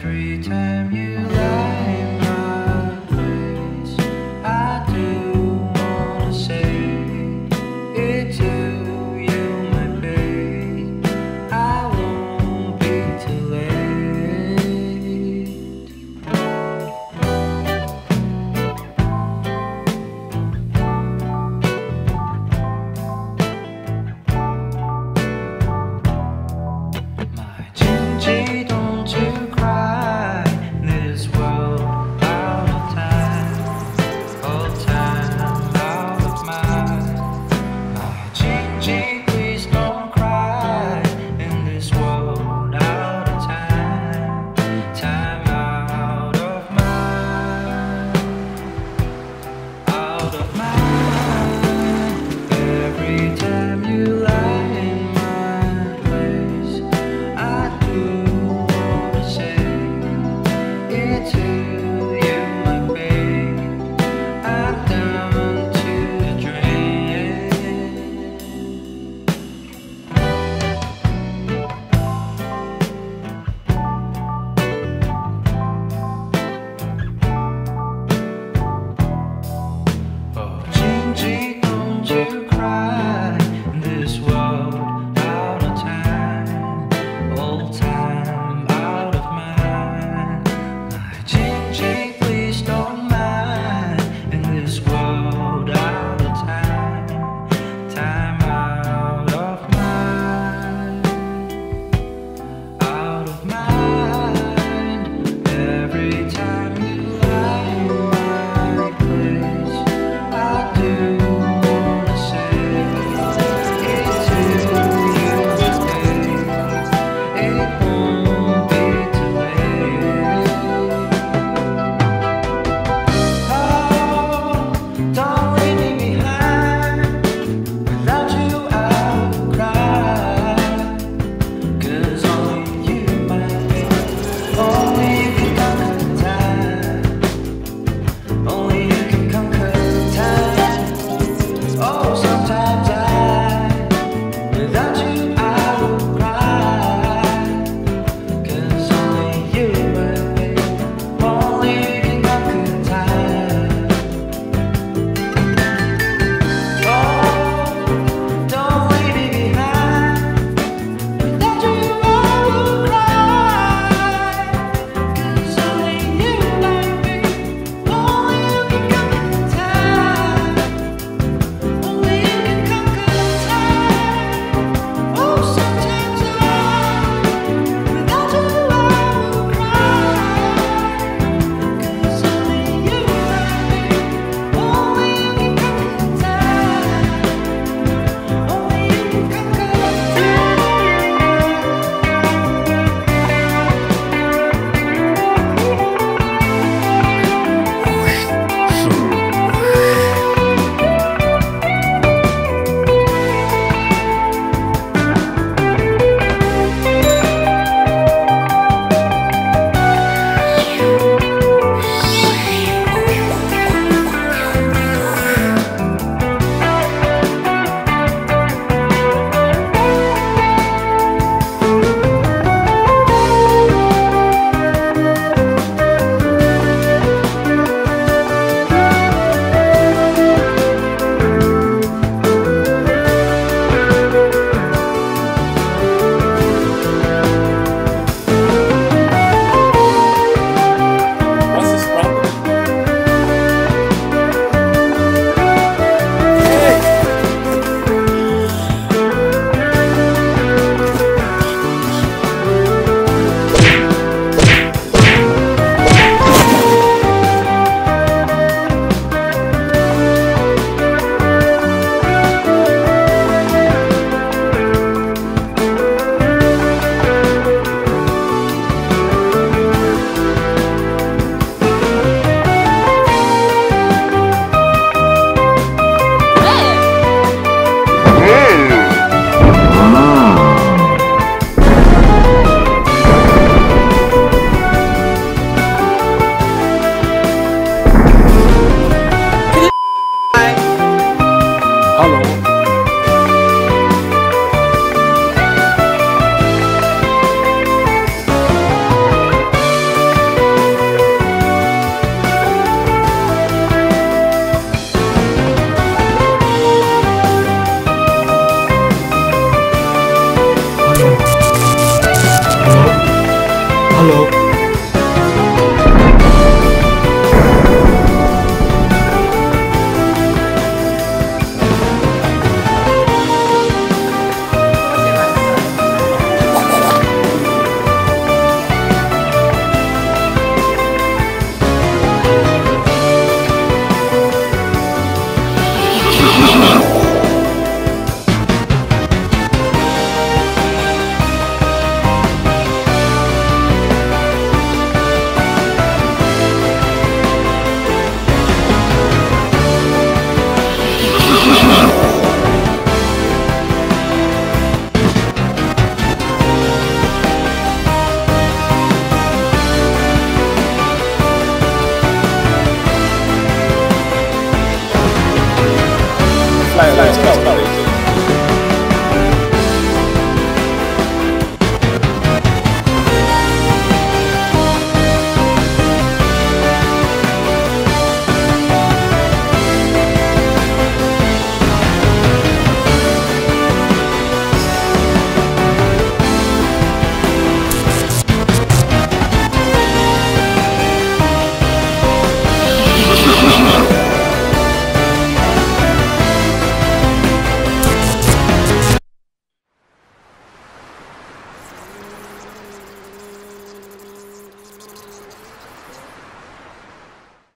Every time you